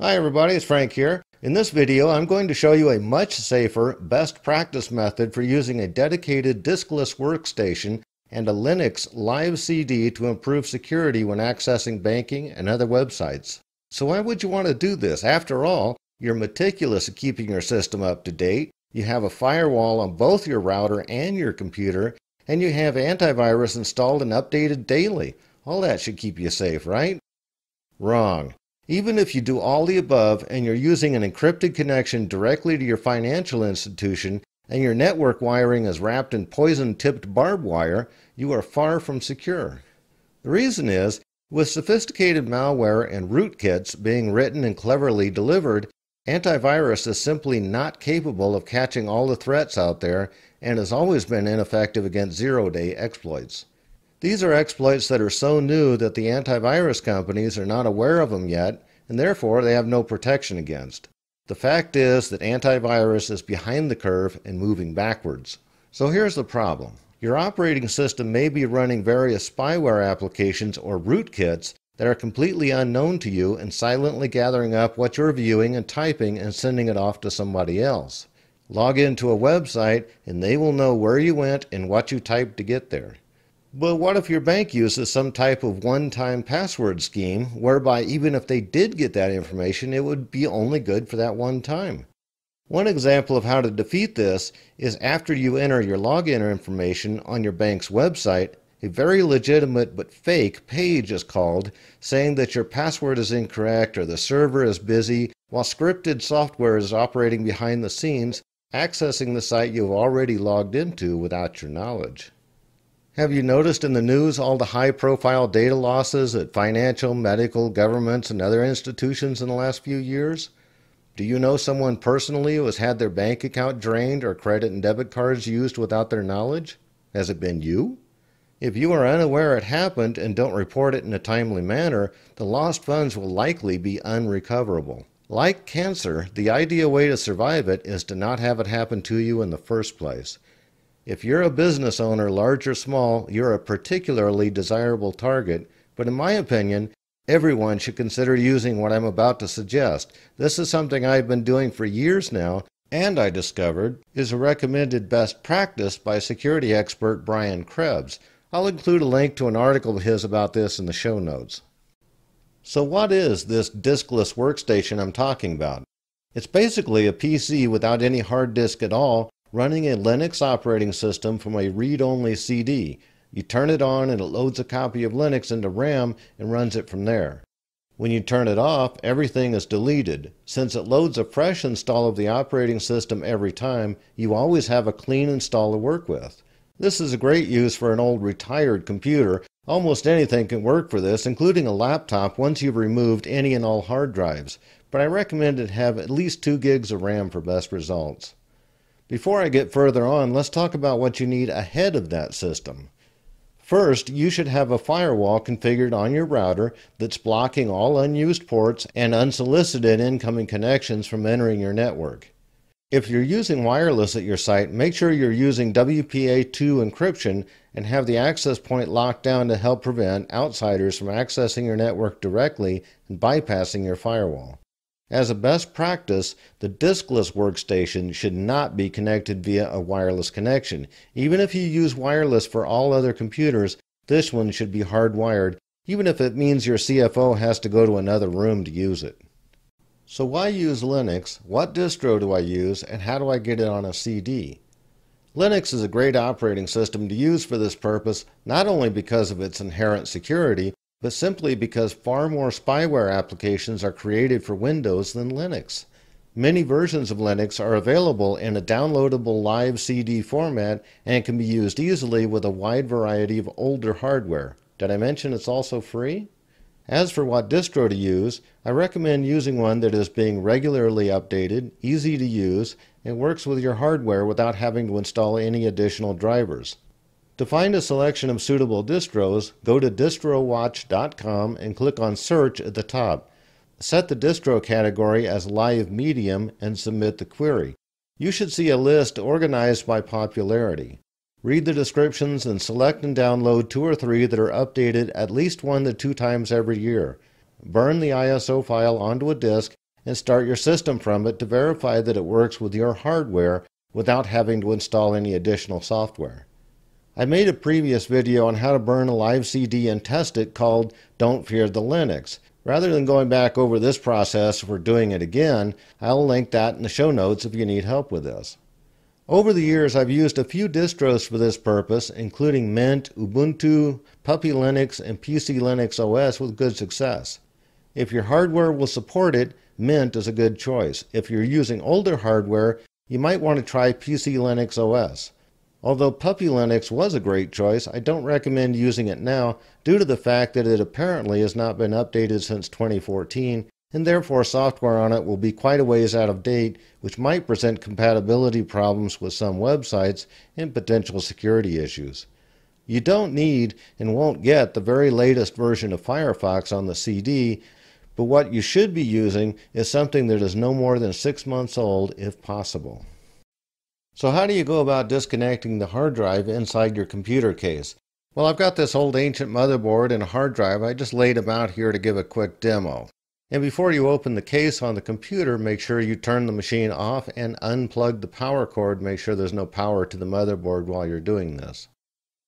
Hi everybody, it's Frank here. In this video, I'm going to show you a much safer best practice method for using a dedicated diskless workstation and a Linux live CD to improve security when accessing banking and other websites. So why would you want to do this? After all, you're meticulous at keeping your system up to date, you have a firewall on both your router and your computer, and you have antivirus installed and updated daily. All that should keep you safe, right? Wrong. Even if you do all the above and you're using an encrypted connection directly to your financial institution and your network wiring is wrapped in poison tipped barbed wire, you are far from secure. The reason is, with sophisticated malware and rootkits being written and cleverly delivered, antivirus is simply not capable of catching all the threats out there and has always been ineffective against zero day exploits. These are exploits that are so new that the antivirus companies are not aware of them yet, and therefore they have no protection against. The fact is that antivirus is behind the curve and moving backwards. So here's the problem. Your operating system may be running various spyware applications or rootkits that are completely unknown to you and silently gathering up what you're viewing and typing and sending it off to somebody else. Log into a website and they will know where you went and what you typed to get there. But what if your bank uses some type of one time password scheme whereby even if they did get that information, it would be only good for that one time? One example of how to defeat this is after you enter your login information on your bank's website, a very legitimate but fake page is called saying that your password is incorrect or the server is busy while scripted software is operating behind the scenes accessing the site you've already logged into without your knowledge. Have you noticed in the news all the high profile data losses at financial, medical, governments, and other institutions in the last few years? Do you know someone personally who has had their bank account drained or credit and debit cards used without their knowledge? Has it been you? If you are unaware it happened and don't report it in a timely manner, the lost funds will likely be unrecoverable. Like cancer, the ideal way to survive it is to not have it happen to you in the first place. If you're a business owner, large or small, you're a particularly desirable target, but in my opinion, everyone should consider using what I'm about to suggest. This is something I've been doing for years now, and I discovered is a recommended best practice by security expert Brian Krebs. I'll include a link to an article of his about this in the show notes. So, what is this diskless workstation I'm talking about? It's basically a PC without any hard disk at all running a Linux operating system from a read-only CD. You turn it on and it loads a copy of Linux into RAM and runs it from there. When you turn it off, everything is deleted. Since it loads a fresh install of the operating system every time, you always have a clean install to work with. This is a great use for an old retired computer. Almost anything can work for this, including a laptop once you've removed any and all hard drives, but I recommend it have at least 2 gigs of RAM for best results. Before I get further on, let's talk about what you need ahead of that system. First, you should have a firewall configured on your router that's blocking all unused ports and unsolicited incoming connections from entering your network. If you're using wireless at your site, make sure you're using WPA2 encryption and have the access point locked down to help prevent outsiders from accessing your network directly and bypassing your firewall. As a best practice, the diskless workstation should not be connected via a wireless connection. Even if you use wireless for all other computers, this one should be hardwired, even if it means your CFO has to go to another room to use it. So why use Linux? What distro do I use? And how do I get it on a CD? Linux is a great operating system to use for this purpose, not only because of its inherent security, but simply because far more spyware applications are created for Windows than Linux. Many versions of Linux are available in a downloadable live CD format and can be used easily with a wide variety of older hardware. Did I mention it's also free? As for what distro to use, I recommend using one that is being regularly updated, easy to use, and works with your hardware without having to install any additional drivers. To find a selection of suitable distros, go to distrowatch.com and click on Search at the top. Set the distro category as Live Medium and submit the query. You should see a list organized by popularity. Read the descriptions and select and download two or three that are updated at least one to two times every year. Burn the ISO file onto a disk and start your system from it to verify that it works with your hardware without having to install any additional software. I made a previous video on how to burn a live CD and test it called Don't Fear the Linux. Rather than going back over this process for doing it again, I'll link that in the show notes if you need help with this. Over the years, I've used a few distros for this purpose, including Mint, Ubuntu, Puppy Linux, and PC Linux OS with good success. If your hardware will support it, Mint is a good choice. If you're using older hardware, you might want to try PC Linux OS. Although Puppy Linux was a great choice, I don't recommend using it now due to the fact that it apparently has not been updated since 2014 and therefore software on it will be quite a ways out of date, which might present compatibility problems with some websites and potential security issues. You don't need and won't get the very latest version of Firefox on the CD, but what you should be using is something that is no more than six months old if possible. So how do you go about disconnecting the hard drive inside your computer case? Well, I've got this old ancient motherboard and a hard drive. I just laid them out here to give a quick demo. And before you open the case on the computer, make sure you turn the machine off and unplug the power cord. Make sure there's no power to the motherboard while you're doing this.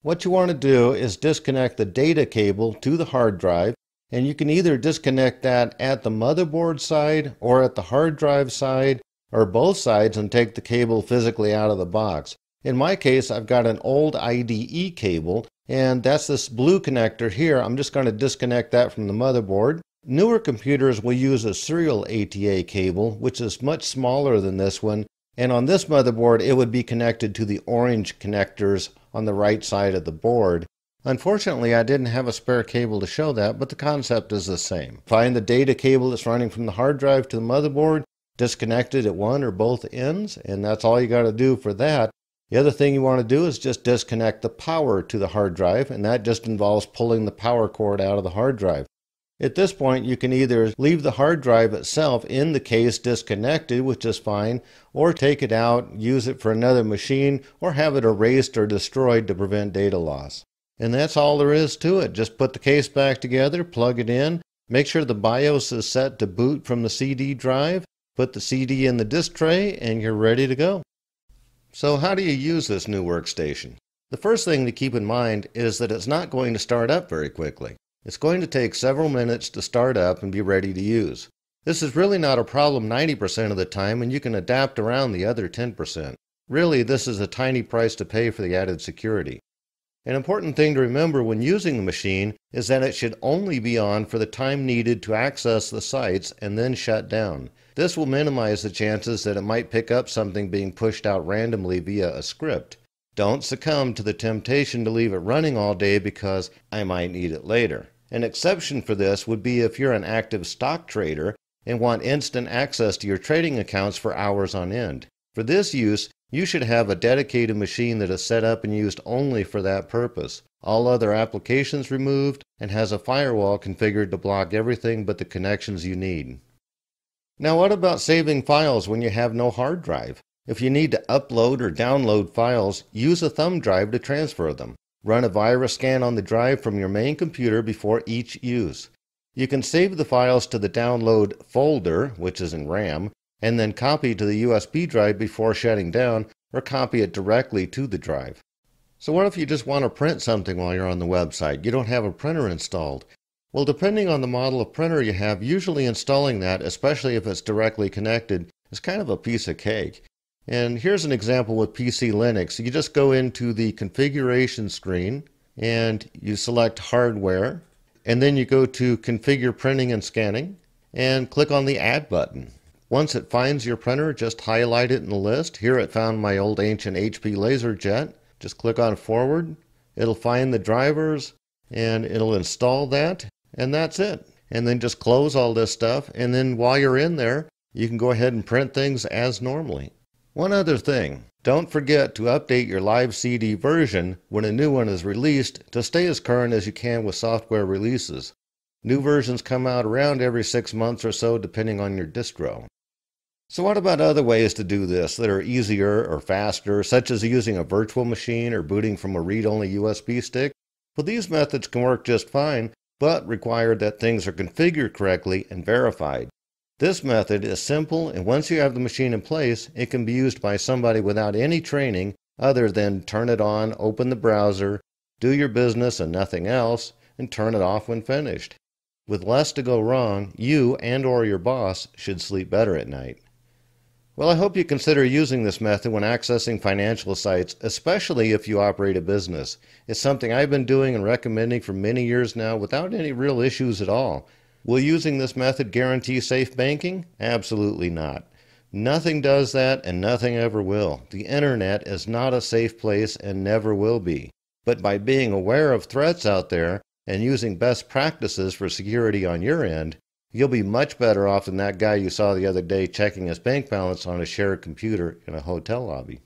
What you want to do is disconnect the data cable to the hard drive and you can either disconnect that at the motherboard side or at the hard drive side or both sides and take the cable physically out of the box. In my case, I've got an old IDE cable, and that's this blue connector here. I'm just going to disconnect that from the motherboard. Newer computers will use a serial ATA cable, which is much smaller than this one, and on this motherboard it would be connected to the orange connectors on the right side of the board. Unfortunately, I didn't have a spare cable to show that, but the concept is the same. Find the data cable that's running from the hard drive to the motherboard, disconnected at one or both ends, and that's all you got to do for that. The other thing you want to do is just disconnect the power to the hard drive, and that just involves pulling the power cord out of the hard drive. At this point, you can either leave the hard drive itself in the case disconnected, which is fine, or take it out, use it for another machine, or have it erased or destroyed to prevent data loss. And that's all there is to it. Just put the case back together, plug it in, make sure the BIOS is set to boot from the CD drive, Put the CD in the disk tray and you're ready to go. So how do you use this new workstation? The first thing to keep in mind is that it's not going to start up very quickly. It's going to take several minutes to start up and be ready to use. This is really not a problem 90% of the time and you can adapt around the other 10%. Really, this is a tiny price to pay for the added security. An important thing to remember when using the machine is that it should only be on for the time needed to access the sites and then shut down. This will minimize the chances that it might pick up something being pushed out randomly via a script. Don't succumb to the temptation to leave it running all day because I might need it later. An exception for this would be if you're an active stock trader and want instant access to your trading accounts for hours on end. For this use, you should have a dedicated machine that is set up and used only for that purpose. All other applications removed and has a firewall configured to block everything but the connections you need. Now what about saving files when you have no hard drive? If you need to upload or download files, use a thumb drive to transfer them. Run a virus scan on the drive from your main computer before each use. You can save the files to the download folder, which is in RAM, and then copy to the USB drive before shutting down or copy it directly to the drive. So what if you just want to print something while you're on the website? You don't have a printer installed. Well, depending on the model of printer you have, usually installing that, especially if it's directly connected, is kind of a piece of cake. And here's an example with PC Linux. You just go into the configuration screen and you select hardware, and then you go to configure printing and scanning and click on the add button. Once it finds your printer, just highlight it in the list. Here it found my old ancient HP LaserJet. Just click on forward. It'll find the drivers and it'll install that and that's it. And then just close all this stuff and then while you're in there, you can go ahead and print things as normally. One other thing, don't forget to update your live CD version when a new one is released to stay as current as you can with software releases. New versions come out around every six months or so depending on your distro. So what about other ways to do this that are easier or faster, such as using a virtual machine or booting from a read-only USB stick? Well, these methods can work just fine, but require that things are configured correctly and verified. This method is simple, and once you have the machine in place, it can be used by somebody without any training other than turn it on, open the browser, do your business and nothing else, and turn it off when finished. With less to go wrong, you and or your boss should sleep better at night. Well, I hope you consider using this method when accessing financial sites, especially if you operate a business. It's something I've been doing and recommending for many years now without any real issues at all. Will using this method guarantee safe banking? Absolutely not. Nothing does that and nothing ever will. The internet is not a safe place and never will be. But by being aware of threats out there and using best practices for security on your end, you'll be much better off than that guy you saw the other day checking his bank balance on a shared computer in a hotel lobby.